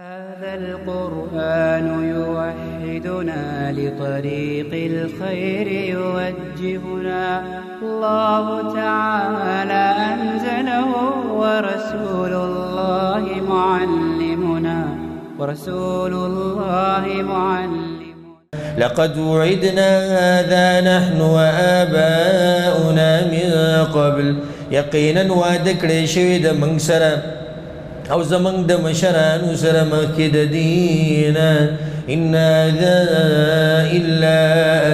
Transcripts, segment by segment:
هذا القرآن يوحدنا لطريق الخير يوجهنا. الله تعالى أنزله ورسول الله معلمنا. ورسول الله معلمنا. لقد وعدنا هذا نحن وآباؤنا من قبل. یقینا واده کړی شوی د موږ سره أو زمنګ د مشرانو سره مخکې د إن ذا إلا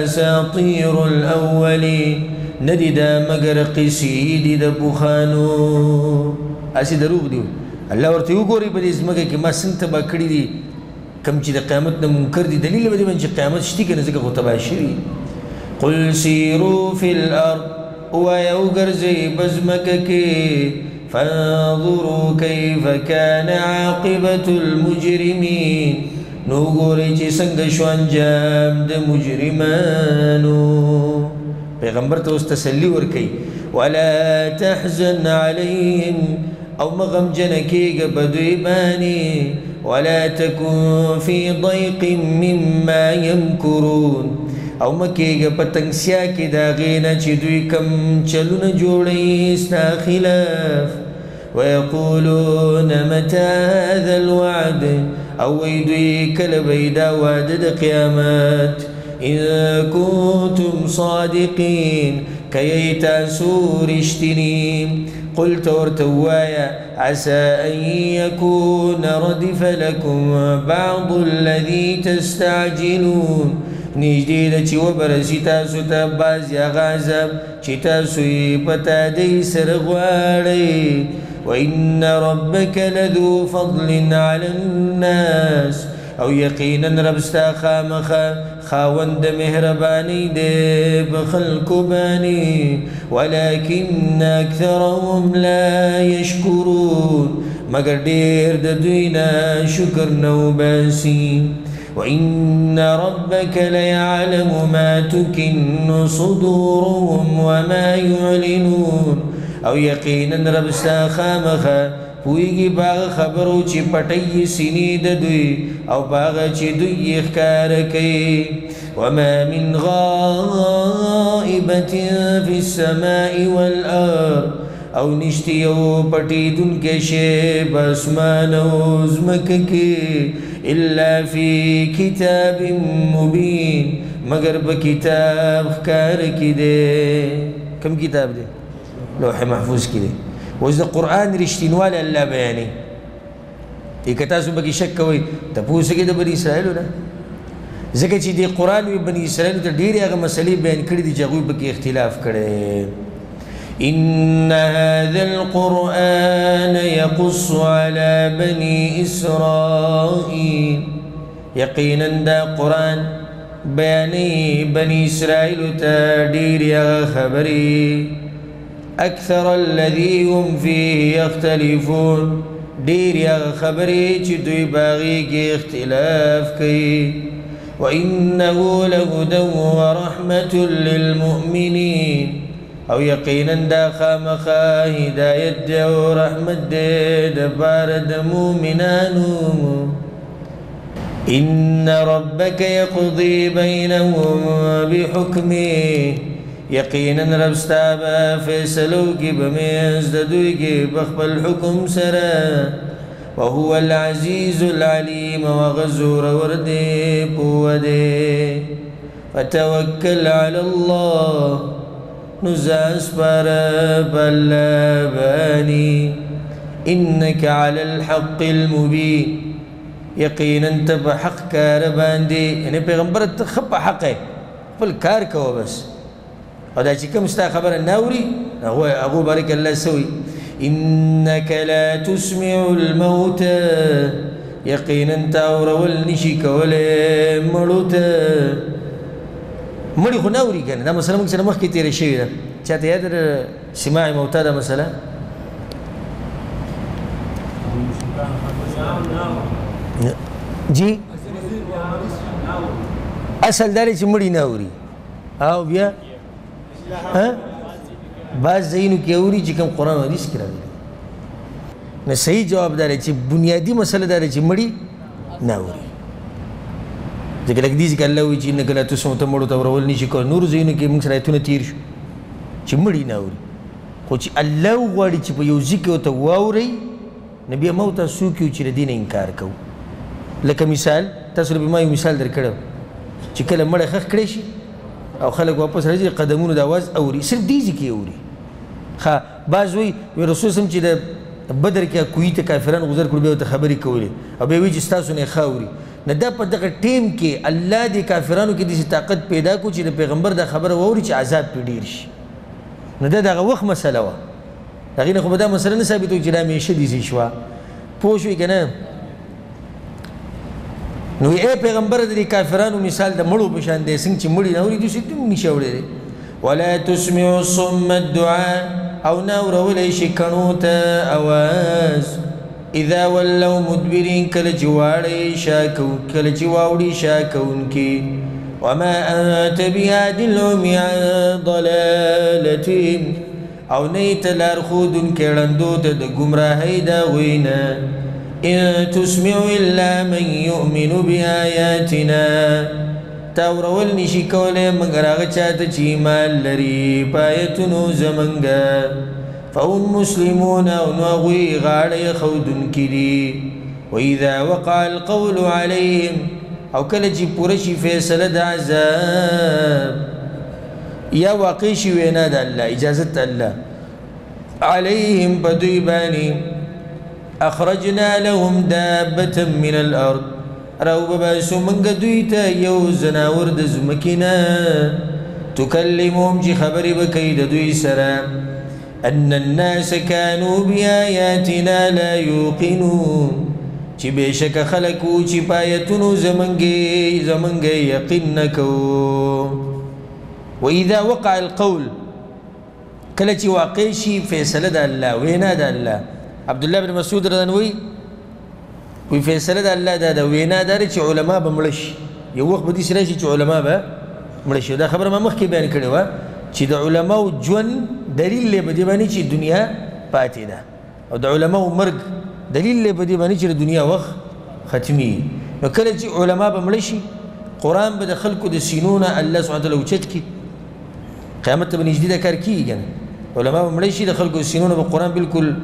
أساطير الاولين ندی دا مگر قصیدی د بوخانو. اسی دروغ دی الله ورته وګوري په دې زمګه کې ما څنګه تبا کړی دي. کم چې د قیامت نه منکر دي. دلیل به دې باندې قیامت شتي کنه ځکه خو تبا شي قل سيروا في الأرض. ويوغرزي بزمك فانظروا كيف كان عاقبة المجرمين. نوګوري چې څنګه شو انجام د مجرمانو. پیغمبر ته اوس تسلی ولا تحزن عليهم. أو مغم جنکیګ بدوی بانی. ولا تكن في ضيق مما يمكرون. أو مکیږي پتنګسیا کې دا غینا چې دوی کم چلونه جوړي ستا خلاف. ويقولون متى هذا الوعد؟ أو دوی کله بيدا وعد د قیامت. ان كنتم صادقين كي تاسور اشتني قلت ورتوايا عسى أن يكون ردف لكم بعض الذي تستعجلون. نږدې ده چې وبرسي تاسو ته بعض هغه عذاب چې تاسو یې پتا دی سره غواړئ وإن ربك لذو فضل على الناس. أو یقینا رب ستا خامخا خاوند مهربانی دی بخلق بانی ولكن اکثرهم لا يشكرون. مگر ډیر د دوی شکر نو باسي وإن ربك ليعلم ما تكن صدورهم وما يعلنون. أو یقینا رب ستا خامخه باغ خبرو چې پټي سینې د أو باغ چې دوی کوي وما من غائبة في السماء والأرض او نشتی یو پټی دن کې شی بسمان او زمکه کې الا في كتاب مبين مگر په کتاب ښکار کې دی کوم کتاب دی لوح محفوظ کې دی اوس د قران رښتینواله الله بیانې یک تاسو به شک کوئ ته پوښتنه د بنی اسرائیل نه ځکه چې د قران وی بنی اسرائیل ته ډېری هغه مسلې بیان کړې دي چې هغه به کې اختلاف کړي إن هذا القرآن يقص على بني إسرائيل. يقينا دا قرآن بياني بني إسرائيل تدير يا خبري. أكثر الذي هم فيه يختلفون. دير يا خبري جدوي باغي اختلاف كي وإنه لهدى ورحمة للمؤمنين. أو یقینا دا خامخا هدایت دی أو رحمت دی د بار د مؤمنانو إن ربك يقضي بينهم بحكمه یقینا رب ستابا فیصلو کی بمیز د دوی کی بخبل حکم وهو العزيز العليم وغزور ورده پوده فتوكل على الله. نزاس بر بلباني إنك على الحق المبين. يقينا انت بحق كار باندي يعني پیغمبر تخب حقه. بل كار كو بس أو دا چې کوم ستا خبره هو أبو بارك الله سوي إنك لا تسمع الموتى يقينا تاور والنشي كول مړوته مړي خو نوري کنه دا مسله موږ سره مخکې تیرې شوې ده. چاته یاد سماع موتى دا مسله؟ جی؟ اصل دا چې مړي نوري او بیا؟ ها؟ بعض زینو کې اوري چې کوم قران حدیث کې راغلي نه صحیح جواب دا چې بنیادی مسله دا چې مړي نه اوري ځکه لکه دې ځکه الله وایي چې انک لا تسمع ته مړو ته ورول نشي کول نور ځایونو کې موږ سره ایتونه تیر شو چې مړی نه اوري خو چې الله غواړي چې په یو ذکر ته واوري نبی مو ته سو کیو چې دین انکار کو لکه مثال تاسو به ما یو مثال درکړم چې کله مړ خخ کړی شي او خلک واپس راځي قدمونو د आवाज اوري صرف دې ځکه اوري ها باز وی رسول سم چې د بدر کې کوی ته کافرانو گزر کړو به ته خبرې کولې او به وی چې تاسو نه خاوري نه دا په دغه ټیم کې الله دې کافرانو کې دې طاقت پیدا کو چې د پیغمبر د خبره ووري چې عذاب پی ډیر شي. نه دا دغه وخت مسله و هغه نه خو به دا مسله نه ثابتو چې دا مې شدي شي پوه شو کنه نو اے پیغمبر د کافرانو مثال د مړو په شان دی څنګه چې مړی نه ورې دي چې نشي اورېدي ولا تسمع الصم الدعاء او نور ولا شي کڼو ته اواز اذا ولوا مدبرين کله چې واړی شا کوون کله چې واوړي شا کوونکې وما انت بهاد العمي عن ضلالتهم. او نه ته لار ښودونکی ړندو ته د ګمراهۍ د هغوی نه ان تسمع الا من یؤمن بآیاتنا تا ورول نشي کولی مګر هغه چاته چې ایمان لري. په ایتونو زمونږه. فهم مسلمون أو نوغي غاړه خودن کړي وإذا وقع القول عليهم أو کله چې پوره شي فیصله د عذاب. یا واقع شي وینا د الله إجازة الله. عليهم بدوی باندې أخرجنا لهم دابة من الأرض. راو بباسو منگا دویتا یو زناور د زمکینا تكلمهم جي خبري بكي دوی سرا. أن الناس كانوا بآياتنا لا يوقنون. چې بشک خلقو چې پایتونو زمنګي زمنګي یقین واذا وقع القول کله چې واقع شي فیصله د الله وینا د الله. عبد الله بن مسعود رضی وی فیصله د الله دا د وینا دار چې علما مړ شي. یو وخت به دي سره چې علما دا خبره ما مخکې بیان کړې و چې د علماو ژوند دلیل له بده باندې چې دنیا پاتې ده. او د علماو مرګ دلیل له بده باندې چې دنیا وخت ختمي. نو کله چې علما به مړ شي قران به د خلکو د سینونه الله سبحانه وتعالى وچت کی قیامت به نږدې ده کار کیږي علما به مړ شي د خلکو سینونه به قران بالکل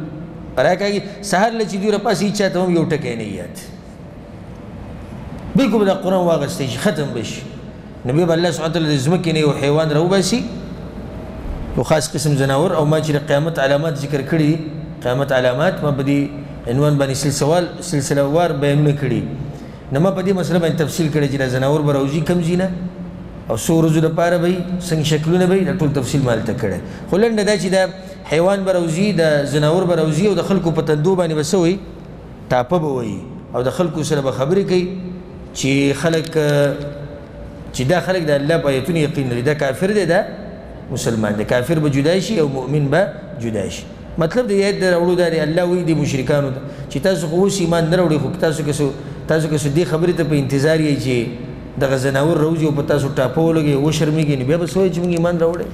راکاږي سحر لچې دی رپاسې چا ته هم یو ټکی نه یاد بالکل دا قران واغستې ختم بشي نبی الله سبحانه وتعالى زمکه نه یو حیوان راو باسي یو خاص قسم زناور او ما چې قیامت علامات ذکر کړي قیامت علامات ما بدی عنوان باندې سلسله سلسله وار بیان کړي. نو ما په دې مسله باندې تفصیل کړي چې زناور بروزي کم زینه او سو ورځې لپاره به څنګه شکلونه به د ټول تفصیل مال ته کړي خو لنډ دا چې دا حیوان بروزي د زناور بروزي او د خلکو په تندو باندې بسوي ټاپه به وي. او د خلکو سره به خبرې کوي چې خلک چې دا خلک د الله په ایتونو یقین لري. دا کافر دی دا مسلمان دی کافر به جدا شي او مؤمن به جدا شي مطلب دی یاد راوړو دا الله وی دی مشرکانو چې تاسو خو ایمان نه راوړي خو تاسو کې تاسو کې دې خبرې ته په انتظار یې چې د غزناور روزي او په تاسو ټاپو لګي و شرمېږي نه بیا به سوچ موږ ایمان راوړي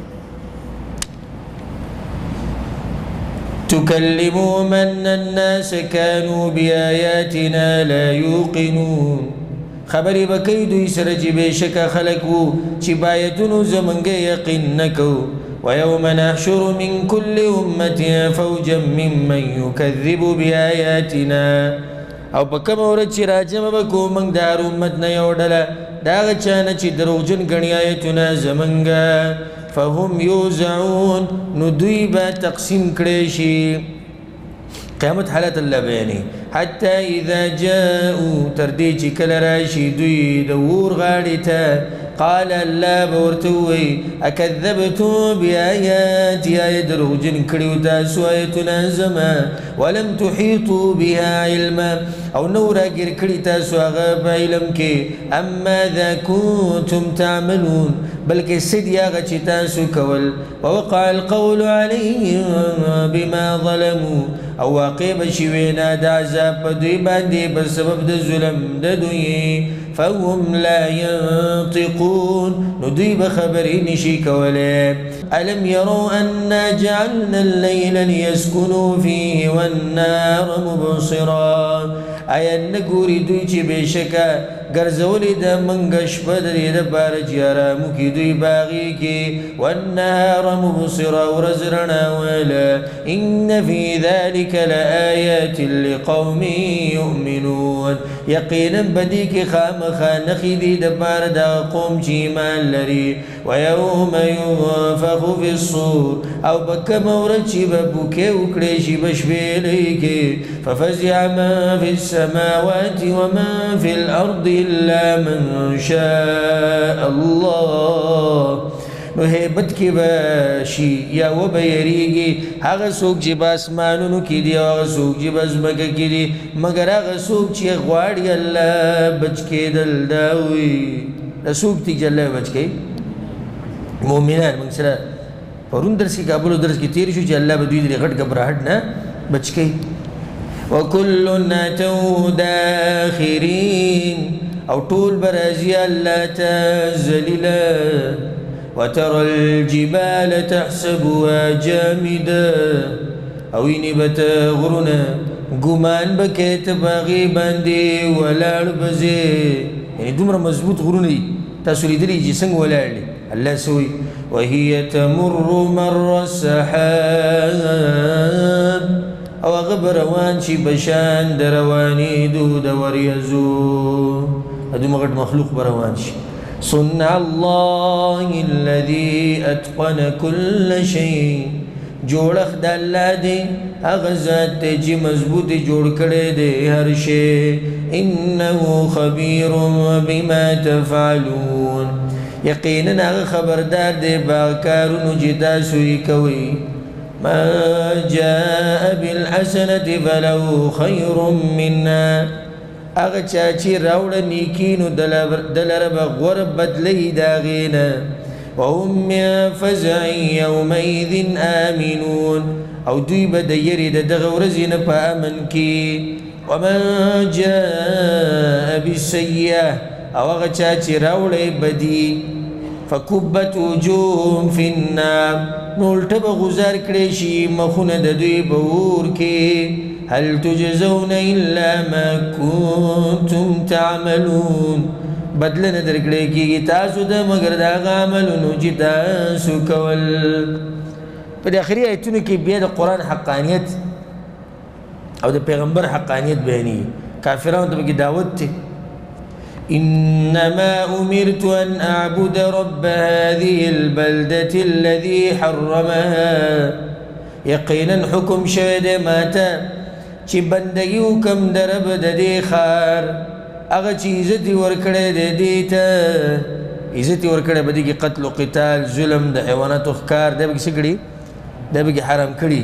تكلمهم أن الناس كانوا بآياتنا لا يوقنون خبرې بکې دوی سره چې بشک خلق وو چې بایتونو زمونږ یقین نکو ويوم نحشر من كل أمة فوجا ممن يكذب بآياتنا. او په کوم ورځ چې راځم به کوم دار امت نه یو ډله. دا چانه چې دروژن غنی آیتونه زمنګا فهم یوزعون نو دوی به تقسیم کړي شي قیامت حالت الله بیانې حتی إذا جاءوا تر دې چې کله راشي دوی د ور غاړې ته قال الله بورتوي اكذبتم بآياتي آیا دروجن كريو تاسو آياتنا زما ولم تحيطوا بها علما. أو نورا غير كري تاسو غاب علم كي اما ذا كنتم تعملون؟ بل كي سد يا غچ تاسو كول. ووقع القول عليهم بما ظلموا. أو واقع بشوينا دا عذاب دوی باندې بسبب د ظلم د فهم لا ينطقون. نديب خبري نشي كولي ألم يروا أنا جعلنا الليل ليسكنوا فيه والنار مبصرا. نګوري دوی چې بشکا ګرځولې د منګش بدر د بار جرا مکی دوی باغی کې والنهار مبصرا ورزرنا ولا إن في ذلك لآيات لقوم يؤمنون. یقینا بدی کې خامخا نخې دي د بار د قوم چې ایمان لري ويوم ينفخ في الصور. او په کومه ورځ چې به پوکې وکړي شي ففزع من في السماوات ومن في الأرض إلا من شاء الله. نو هیبت کې به شي یا و به یریږي. هغه څوک چې په اسمانونو کې دي هغه څوک چې په ځمکه کې دي مګر هغه څوک چې غواړي الله بچ کېدل د ده وي. دا څوک چې الله بچ کې مؤمنان موږ سره پرون درس کې کابل درس کې تیر شو چې الله به دوی د غټ غبرهټ نه بچ کې وكل اتوا داخرين أو طول برازي الله تزللا وترى الجبال تحسبها جامدا أو نبت غرنا ګمان بکې ته باغې باندې ولاړ بځې یعنی دومره مضبوط غرونه تاسو لیدلې چې څنګه ولاړ الله سوي. وهي تمر مر السحاب. أو غبر روان شي بشان درواني دود وريزو ادو مغد مخلوق بروان شي صنع الله الذي اتقن كل شيء. جوړخ د الله دی هغه ذات چې مضبوط جوړ دی شی. انه خبير بما تفعلون. یقینا هغه خبردار دی با کارونو چې تاسو یې ما جاء بالحسنه فله خير منها. هغه چا چې راوړ نیکینو دلر به غور بدلی دا غینا وهم من فزع يومئذ آمنون. او دوی به د یری د دغه ورځې نه په امن کې. ومن جاء بالسیئه. او هغه چا چې راوړی بدی فکبت وجوههم فی النار. نو الټه به ګزار کړی شي مخونه د دوی به اور کې هل تجزون إلا ما كنتم تعملون؟ بدل نه درکړې کیږي تاسو د مگر دا عملونو چې تاسو کول. په اخري آیتونو کې بیا قرآن حقانیت أو د پیغمبر حقانیت بیانې کافرانو ته کې دعوت ته إنما أمرت أن أعبد رب هذه البلدة الذي حرمها. يقينا حكم شهد ماتا چې بندگی وکم درب د دې خار هغه چې عزت ورکړې د دې ته عزت ورکړې بده کې قتل او قتال ظلم د حیواناتو ښکار د به سګړي د به حرام کړي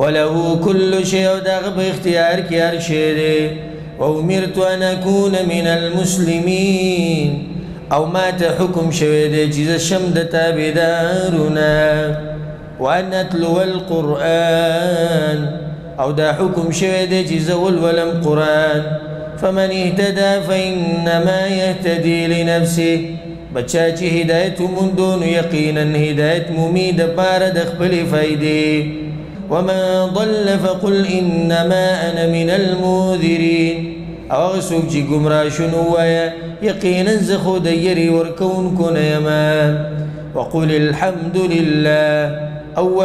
وله كل شيء دغه په اختیار کې هر شی دی وامرت ان اكون من المسلمين۔ او ما ته حکم شوی دی چې شم د تابعدارونه وان اتلو القران أو دا دی چې زول ولم قرآن. فمن اهتدى فإنما يهتدي لنفسه. بچا چې هدایت مندون یقینا هدایت پار د فائدې. وما ضل فقل إنما أنا من المنذرين أو سوق چې گمراه شنو وای یقینا زه خو وقل الحمد لله أو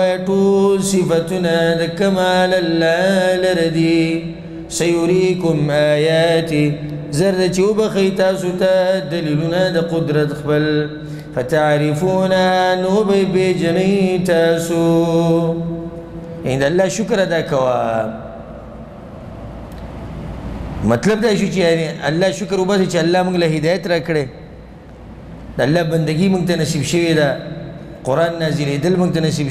صفتنا د کمال الله لردي سيريكم آياتي. زرد چوب خيتا ستا دليلنا د قدرت خبل. فتعرفونا نو بجني تاسو عند الله شکر ادا کوا مطلب دا شو یعنی الله شکر وباسي الله موږ له هدایت را کړې د الله بندگی موږ ته نصیب ده. قرآن نازل دل موږ ته نصیب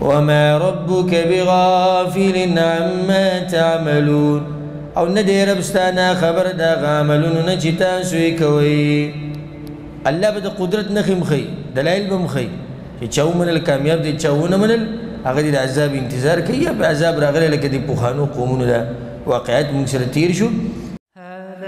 وما ربك بغافل عما تعملون. أو نه دی رب ستانه خبر دا عملونو نه چې تاسو یې کوي الله به قدرت نه خمخي دلایل به مخي چې چاو منل کامیاب دي چاو نه منل. هغه د عذاب انتظار به عذاب راغلی لکه د پوخانو دا. واقعیت موږ سره شو.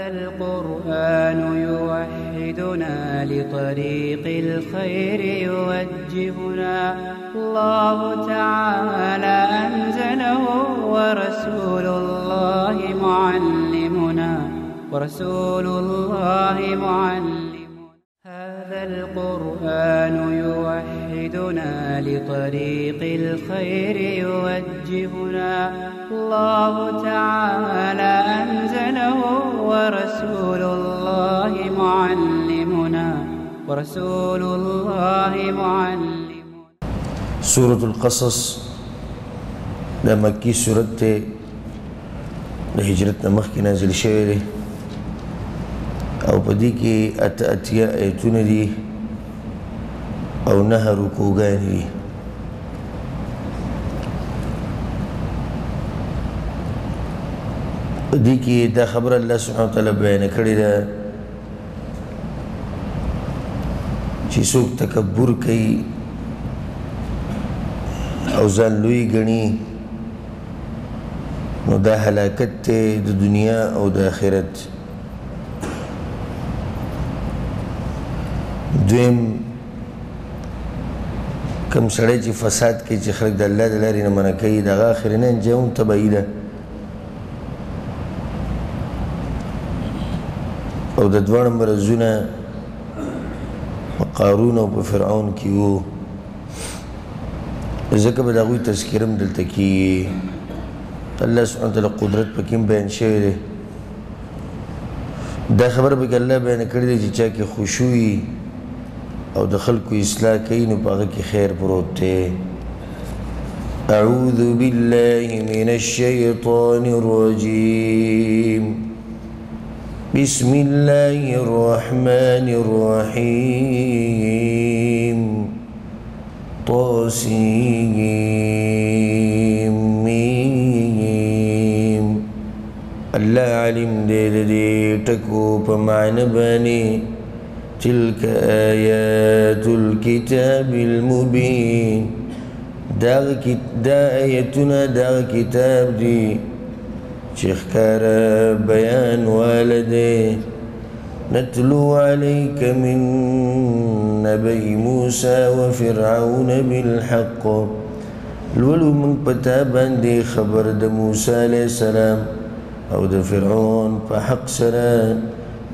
القرآن يوحدنا لطريق الخير يوجهنا. الله تعالى أنزله ورسول الله معلمنا. ورسول الله معلمنا. هذا القرآن يوحدنا لطريق الخير يوجهنا. الله تعالى أنزله ورسول الله معلمنا. ورسول الله معلمنا. سورة القصص دا مکی سورت ته د هجرت نه مخکې نازل دی أو اته اتیا ایتونه دي. او نه رکوګان دي په دې کې دا خبر الله سبحانه وتعالى بیان کړی ده چې څوک تکبر کوي او ځان لوی ګڼي نو دا هلاکت ته د دنیا او د آخرت. دویم کم سړی چې فساد کوي چې خلک د الله د لارې نه منع کوي دغه آخرنه انجام تبعی ده. او د دواړه مرزونه په قارون او په فرعون کې وو. ځکه به د هغوی تذکره هم دلته کېږي الله سبحانه وتعالی قدرت پکې بیان شوی دی. دا خبره به الله بیان کړی دی چې چا کې خشوعي أو د خلکو اصلاح کوي نو په کې خیر پروت دی أعوذ بالله من الشيطان الرجيم. بسم الله الرحمن الرحيم. طاسيم. الله علم دې دې ټکو په معنی باندې تلك آيات الكتاب المبين. دا دا آیتونه دا کتاب دی چې ښکاره بیان والده نتلو عليك من نبي موسى وفرعون بالحق. لولو من پتا باندې خبر د موسی عليه السلام. أو د فرعون په حق سره.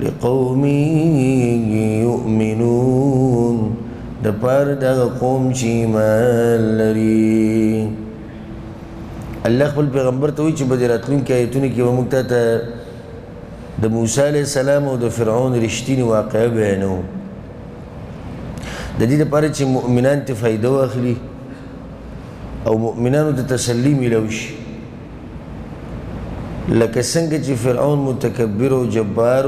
لقوم يؤمنون. د پار د قوم چې ایمان لري. الله خپل پیغمبر ته وی چې بدراتلون کې آیتونه کې ومږ ته د موسی علی السلام او د فرعون رښتینی واقعه بیانو د دې لپاره چې مؤمنان ته فائدہ واخلي او مؤمنانو ته تسلی ملوشي لکه څنګه چې فرعون متکبر او جبار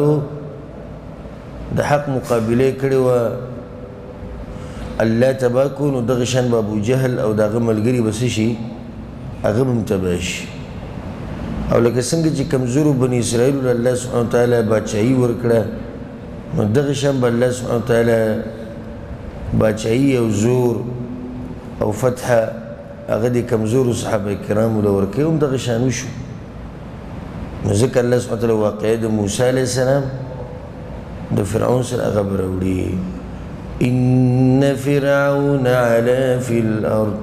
د حق مقابله کړي و الله تباکو نو دغه شان ابو جهل او دغه ملګری بس شي؟ هغه متباش او لکه څنګه چې کمزورو بنی اسرائیل الله سبحانه وتعالى بچای ورکړه نو دغه شان الله سبحانه وتعالى بچای او زور او فتح هغه د کمزورو صحابه کرامو لور کې هم دغه شان وشو. نو ځکه الله سبحانه وتعالى واقعې د موسی عليه السلام د فرعون سره خبر وړي إن فرعون علا فی الأرض.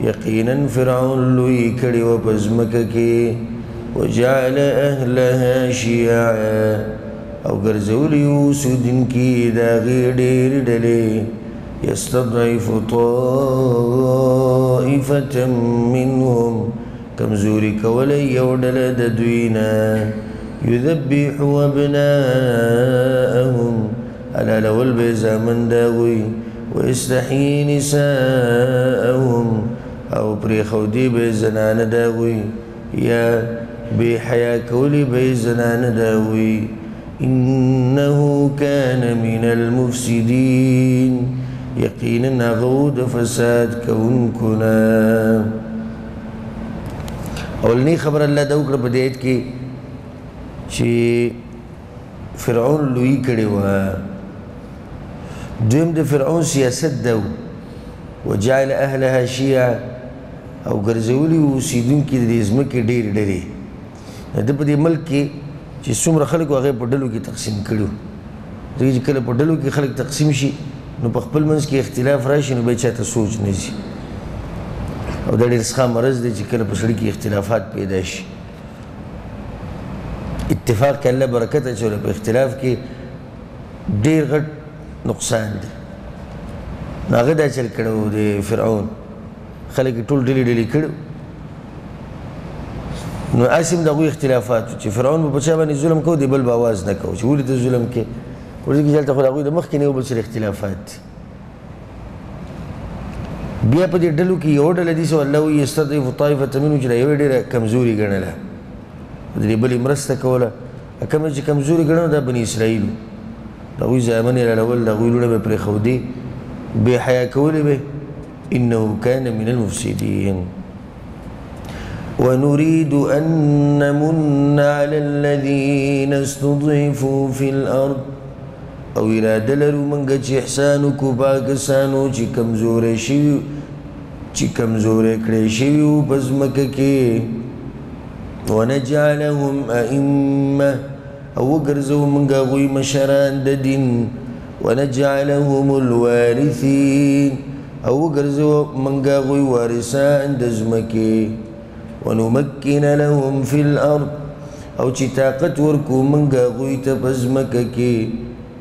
یقینا فرعون لوی کړي و په زمکه کې وجعل أهلها شيعا. أو ګرځولي وسودن کې دا غېډېر ډلې يستضعف طائفة منهم. کمزوري کولی یو ډله يذبح أبناءهم. على لول به زامن داوي ويستحيي نساءهم. أو پری خودی به داوي. یا به حیا کولی به داوي. إنه كان من المفسدين. یقینا غود فساد كونكنا اولنی خبر الله دې آیت کې چې فرعون لوی کړي و. دویم د فرعون سیاست دا وجعل اهلها شيعا او ګرځولي اوسیدونکو د ځمکې ډېر ډېرې. د په دې ملک کې چې څومره خلک هغه په ډلو کې تقسیم کړو دوی چې کله په ډلو کې خلک تقسیم شي نو په خپل منځ کې اختلاف راشي نو به چاته سوچ نه شي او د ډېر ښه مرض دی چې کله په سړي کې اختلافات پیدا شي اتفاق کې الله برکت اچوي په اختلاف کې ډېر غټ نقصان دی. هغه دا چل کړو د فرعون. خلک ټول ډلې ډلې کړو. نو اسیم دغه اختلافات چې فرعون په چا باندې ظلم کو دی بل به اواز نه کو چې ولې ته ظلم کې؟ ورته کې چلته خو هغه د مخ کې نه وبل سره اختلافات بیا په دې ډلو کې یو ډله دي چې الله وي يستضعف طائفة منهم چې یو ډېره کمزوري ګڼله دې بل مرسته کوله. کوم چې کمزوري ګڼل د بنی اسرائیل. دا وی ځامن له اول دا ویلونه به پر خودي به حیا کولې به. انه كان من المفسدين ونريد أن نمن على الذين استضعفوا في الأرض. أو اراده لرو منګه چې احسان کو پاکستانو چې کمزورې شي چې کمزورې کړې شي ونجعلهم أئمة. أو ګرځو منګه غوي مشران د دین ونجعلهم الوارثين. أو ګرځو منګه غوي وارثان د ځمکه ونمكن لهم في طاقت ورکو منګه غوي ته پزمکه کې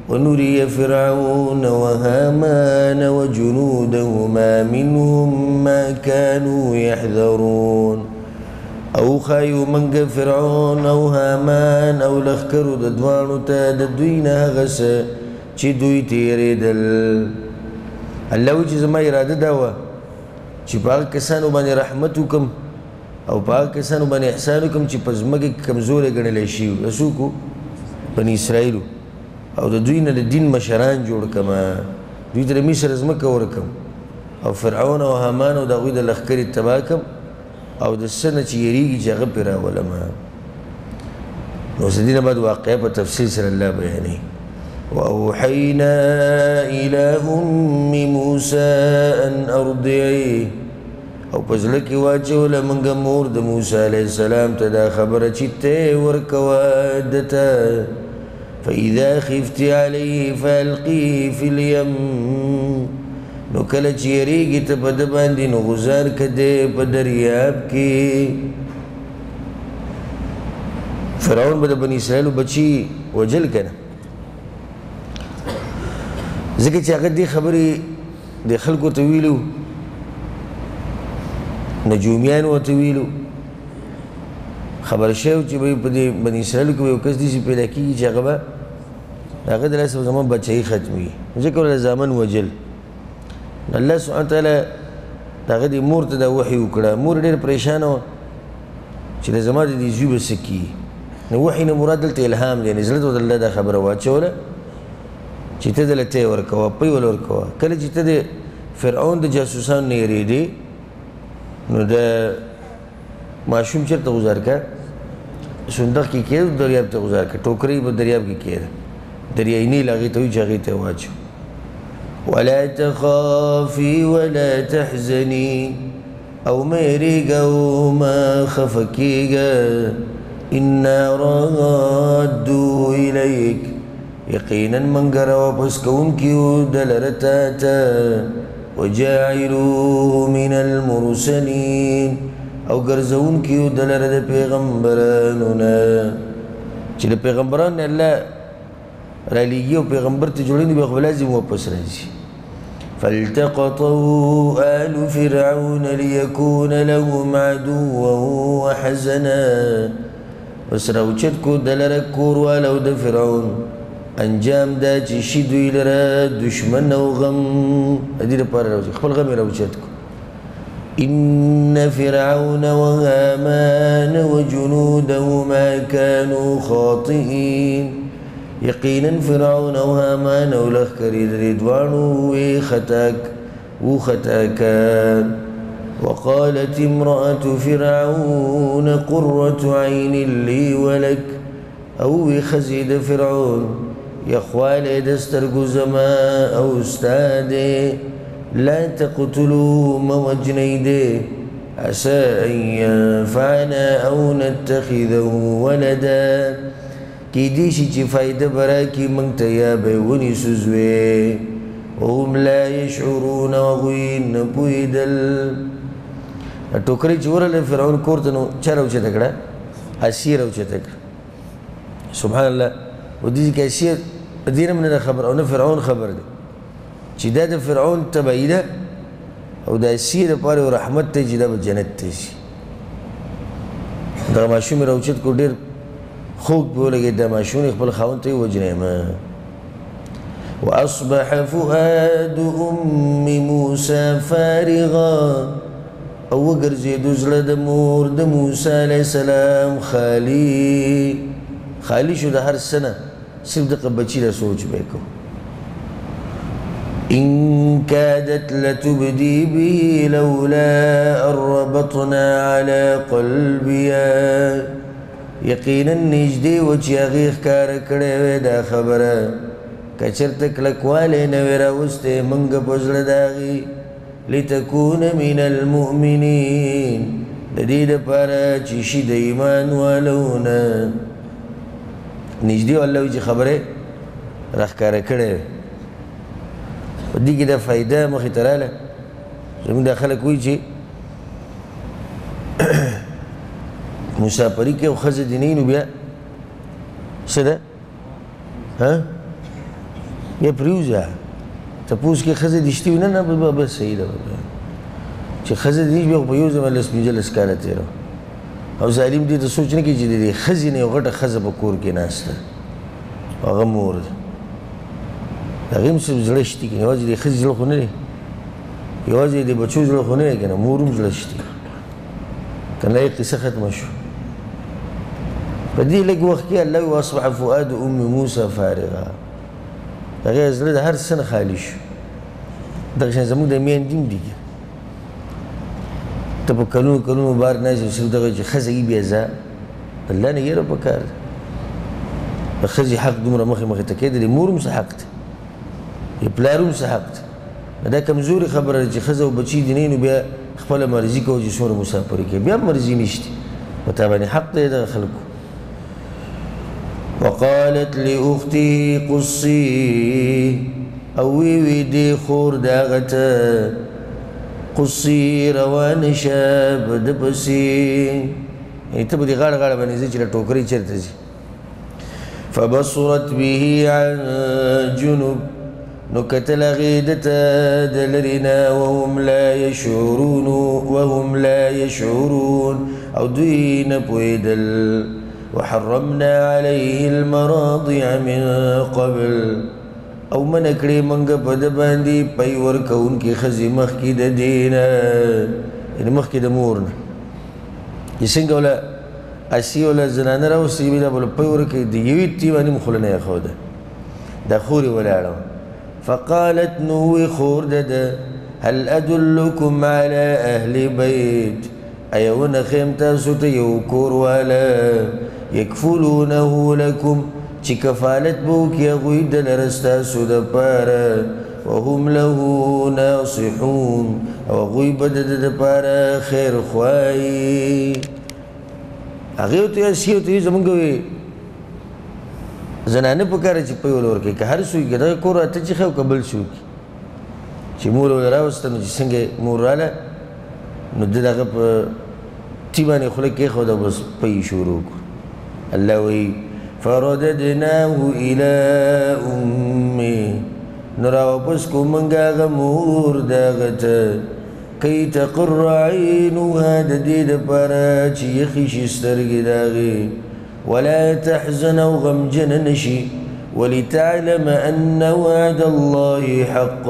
ونري فرعون وهامان وجنودهما منهم ما كانوا يحذرون. او خایو منګ فرعون او هامان او لخکرو د دوانو ته د دوی نه غس چې دوی تیرېدل الله چې زما اراده دا و چې پاک کسانو باندې رحمت وکم او پاک کسانو باندې احسان وکم چې پزمګه کمزورې ګڼل شي. رسوکو بنی اسرائیلو. او د دوی نه د دین مشران جوړ کما دوی تر مصر زمکه ورکم. او فرعون او هامان او دغوی د لښکرې تبا کم او د سنه چې یریږي چې هغه پیرا ولما نو سدینه بعد واقعه په تفصیل سره الله بیانې واوحینا الى ام موسی ان ارضعيه او په زړه کې واچول مونږه مور د موسی علی السلام ته دا خبره چې ته ورکوا دته فإذا خفت عليه فألقيه في اليم نو کله چې یریږي ته په د باندې نو ګزار کړه ده په دریاب کې. فرعون به د بنی اسرائیل بچي وجل کنه. ځکه چې هغه دې خبرې د خلکو ته ویلو نجومیان ورته ویلو. خبر شوی چې په دې بنی اسرائیل کې یو کس دي چې پیدا کیږي چې هغه هغه د لاسه زمونږ بچي ختمي ځکه ول زامن وجل الله سبحانه وتعالى دغه د مور ته د وحي وکړه. مور ډېر پریشان و چې زما د دې زیو بسکی نو وحي نه مراد دلته الهام دی. نزلت ود الله دا خبره واچوله چې ته دلته ورکوا په ول ورکوا کله چې ته د فرعون د جاسوسان نه یریدي نو د ماشوم چرته گزار کا صندوق کې کې دریاب ته گزار کا ټوکري په دریاب کې کې دریاینی لغې ته چې هغې ته واچو ولا تخافي ولا تحزني. أو مېریږه أو ما کېږه إنا رادوه الیک یقینا منګه راواپس کوونکي یو د لره تا ته وجاعلوه من المرسلین او ګرځونکي یو د لره د پیغمبرانو نه چې د پیغمبرانو الله لګي او پیغمبر ته به خپل لازم واپس راځي. فالتقطه آل فرعون ليكون لهم عدوا وحزنا بس راوچت کو دلر کور والو د فرعون انجام دا چې شي دوی دشمن او غم دې لپاره راوچت خپل غم إن فرعون وهامان وجنودهما كانوا خاطئين یقینا فرعون أو هامان أو لخکری دری دوانو وی خطاک و خطاکان وقالت امرأة فرعون قرة عين لي ولك أو خزيد فرعون يخوال دسترق زما أو استاد لا تقتلوا موجنيده عسى أن ينفعنا أو نتخذه ولداً. کې دې شي چې فائدہ برا کې مونږ ته یا به ونی سوزوي وهم لا يشعرون وغوين پویدل ټوکري چورل فرعون کوړه نو چرو چې تکړه اسیر او چې تکړه سبحان الله ودې کې اسیر دینه من خبر او نه فرعون خبر دی. چې دا د فرعون تبعیده او د اسیر لپاره رحمت ته چې د جنت ته شي دا ماشوم راوچت کو ډیر خوب بولګي د ماشوم خپل خاون ته ما واصبح فؤاد أم موسى فارغا. أو ګرځي د زړه د مور عليه السلام خالی. خالی شو د هر سنه. صرف د بچی له سوچ وکړو إن كادت لتبدي به لولا أن ربطنا على قلبها. یقینا نږدې و چې هغې ښکاره کړی وی دا خبره. که چېرته کلکوالی نه وی راوستی موږ په زړه د هغې لتکون من المؤمنین د دې دپاره چې شي د ایمان والونه. نږدې والله وي چې خبرې راښکاره کړی په دې کې د فایده مخې ته راله زموږ دا خلک وایي چې مسافری کې او خزه دیني نو بیا څه ده؟ ها؟ بیا پریوزه ته پوس کې خزه دشتي نه نه به بس صحیح ده چې خزه دې بیا په یو ځمه لس پنځه لس کاله تیرو او ظالم دې ته سوچ نه کوي چې دې خزه نه غټه خزه په کور کې ناشته هغه مور هغه هم څه زړه شتي کې یوازې دې خزه زړه خو نه یوازې دې بچو زړه خو نه دی کنه مور هم زړه شتي کنه یې قصه ختمه شو په دې لږ وخت کې الله واصبح فؤاد ام موسی فارغا هغه زړه د هر سن خالی شو دغه شان زموږ د مین دین دی ته په کلو کلو بار نه چې دغه چې خزګي بیا ځه الله نه یې په کار د خزي حق دومره مخه مخه ته کېدل مورم څه حق ته پلارم څه حق ته دا کمزوري خبره چې خزه او بچی دي نه بیا خپل مرزي کو چې سور مسافر کې بیا مرزي نشته وته باندې حق دی د خلکو وقالت لأختي قصي أو ويدي خور داغتا قصي روان شاب دبسي. يعني تبو دي غاړه غاړه باندې ځي چې ټوکري چیرته ځي فبصرت به عن جنوب. نو کتل غیدتا دلرنا وهم لا يشعرون وهم لا يشعرون او دوی نه پویدل وحرمنا عليه المراضع من قبل. أو من کړي منګ په د باندې پي ور خزي مخ کې د دینه ان مخ کې د مور نه څنګه ولا اسی ولا زنانه راو سی بلا بل پي ور کې دی یوي تی باندې مخلنه یې خو ده فقالت نو خور ده هل ادلكم على أهل بيت ايونه خيم تاسو ته یو کور والا. یکفلونه لکم چې کفالت بو کې غوی د لرستا سود پاره. وهم له ناصحون او غوی بد د پاره خیر خوای هغه ته سیو ته زمونږ وي زنانه په کار چې په ولور کې هر څوک د کور ته چې خو قبل شو چې مور راوستنه چې څنګه مور رااله نو دغه په تیبانه خلک کې خو د بس پي شروع کو الله وی فرددناه الى امه نرا واپس کو منګه غمور دغته کی تقر عینها د دې د پاره چې یخی سترګې داغي ولا تحزن او غمجن نشي ولتعلم ان وعد الله حق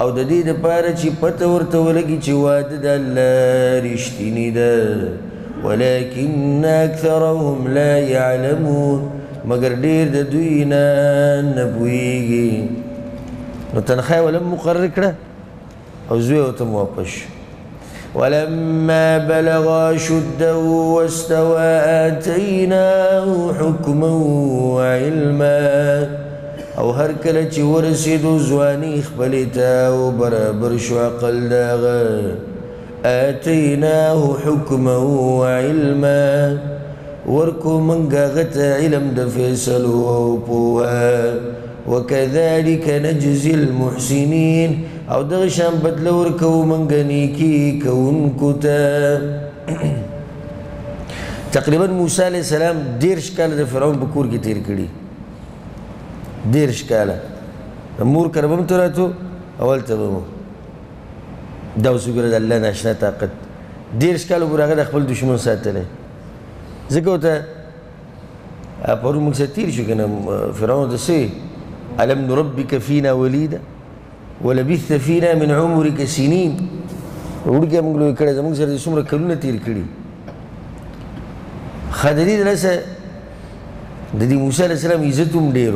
او د دې د پاره چې پته ورته ولګي چې وعده د الله رښتینی ده ولكن أكثرهم لا يعلمون. مگر ډیر د دوی نه نو تنخواه ولم مقرر کړه أو زوی واپس ولما بلغ شده واستوى آتيناه حكما وعلما. أو هر کله چې ورسېدو ځواني خپلې ته برابر شو عقل داغه. آتيناه حكما وعلما. ورکو منګه غت علم د فیصلو أو پوها وكذلك نجزي المحسنين. أو دغه شان بدل ورکو منګه نیکی کوونکو ته تقریبا موسی علی السلام ډیر شکل د فرعون کې تیر کړي ډیر شکل مور کربم تراتو أول ته دا اوس وګوره د الله ناشنا طاقت ډېر ښکال وګوره هغه د خپل دشمن ساتلی ځکه ورته پرون موږ سره تېر شو که نه فرعون ته څه الم نربک فینا ولیدا ولبثت فینا من عمرک سنین وړوکی موږ لوی کړی زموږ سره دې څومره کلونه تېر کړي. خدري دلسه د دې موسی علیه السلام عزت هم ډېر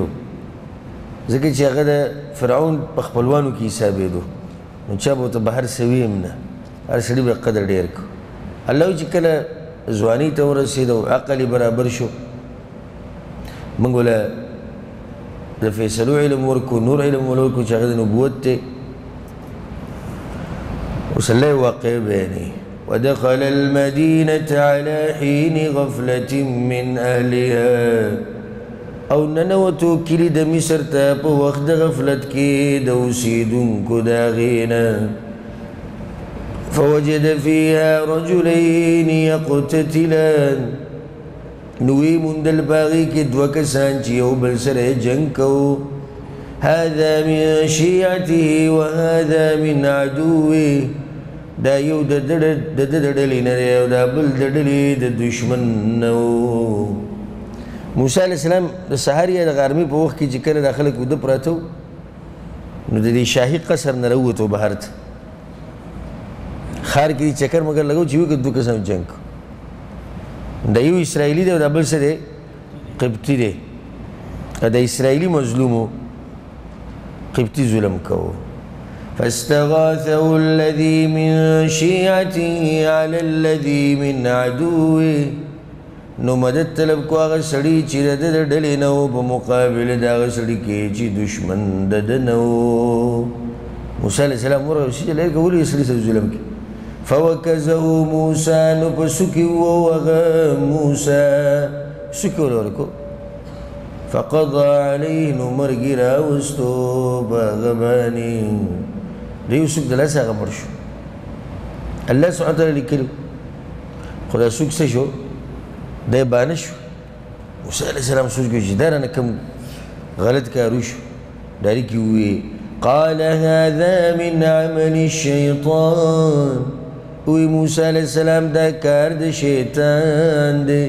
ځکه چې هغه د فرعون په خپلوانو کې حسابېدو. نو چا به ته بهر سویم نه هر سړي به قدر ډیر کو الله چې کله ځواني ته ورسېد أو عقل برابر شو. موږ ولا د فیصلو علم ورکو نور علم ورکو چې هغه د نبوت ته اوس الله واقع ودخل المدينة على حين غفلة من أهلها. او ننوتو کلی د مصر ته په وخت د غفلت کې د اوسیدونکو د غینا فوجد فيها رجلين يقتتلان نوی مندل باغی کې دوه کسان چې یو بل سره جنگ کو هذا من شيعته وهذا من عدوه. دا یو د ډډلې نه یو دا بل د ډډلې د دشمن نو موسی علی السلام د سحر یا د غرمې په وخت کې چې کله داخله کو د پراته نو د دې شاهي قصر نه وروته بهر ته. خار کې چکر مگر لګو چې وګ دوه قسم جنگ د یو اسرایلی دی او د بل څه دی؟ قبطی دی. د اسرایلی مظلومو قبطی ظلم کوو فاستغاثه الذي من شيعته على الذي من عدوه نو مدد طلب کو هغه سړی چې د ډلې نو په مقابل دا هغه سړی کې چې دشمن د نو۔ موسی علیہ السلام ورته چې له کولی سړي سره ظلم کې فوکزه موسی نو په سکی وو هغه موسی۔ سکی ورکو۔ فقضى عليه نو مرګ راوستو بغبانی د یوسف د لاسه هغه مړ شو الله سبحانه وتعالی لیکلو خدا سوک څه شو علیه السلام سوچ کوي چې دا رانه کوم غلط ډاري کې وی قال هذا من عمل الشيطان. وی موسی علیه السلام دا کار د شیطان دی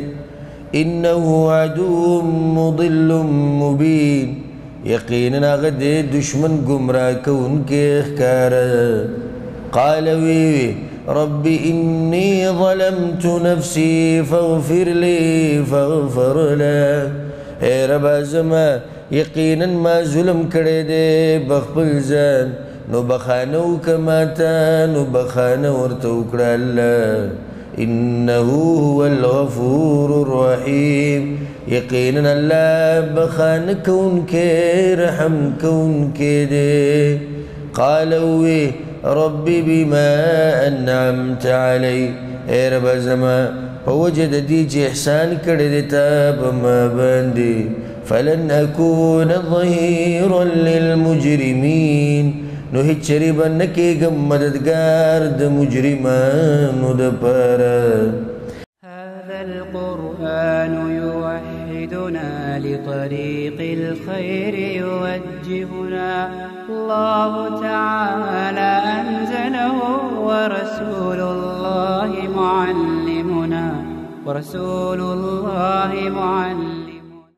إنه عدو مضل مبين. یقینا هغه د دشمن گمراه کوونکی ښکار قال وی رب إني ظلمت نفسي فاغفر لي فاغفر له. اے رب زما یقینا ما ظلم کړی دی بخپل ځان. نو بخانو کما تا نو بخانه ورته وکړه الله إنه هو الغفور الرحيم يقينا الله بخان كي رحم كون كي قالوا ربي بما أنعمت علي. اے رب زما فوجد دي إحسان کړی بما باندې فلن أكون ظهيرا للمجرمين. نو هیڅ چری باندې کېږم مددگار د هذا القرآن يوحدنا لطريق الخير يوجهنا. الله تعالى أنزله ورسول الله معلمنا. ورسول الله معلمنا.